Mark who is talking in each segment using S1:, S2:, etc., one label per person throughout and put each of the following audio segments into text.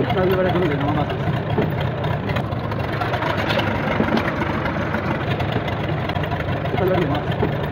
S1: साहेब करून घेणार Gracias.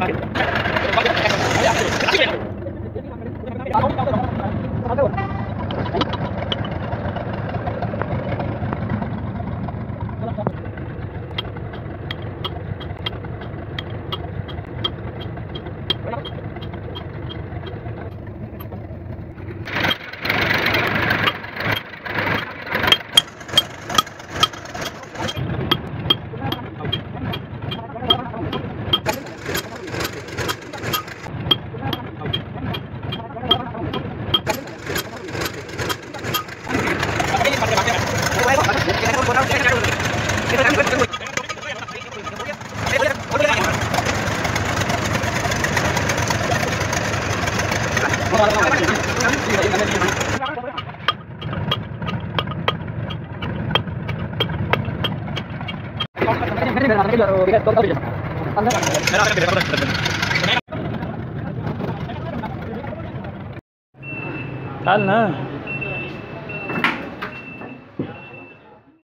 S2: Terima kasih.
S1: चाल ना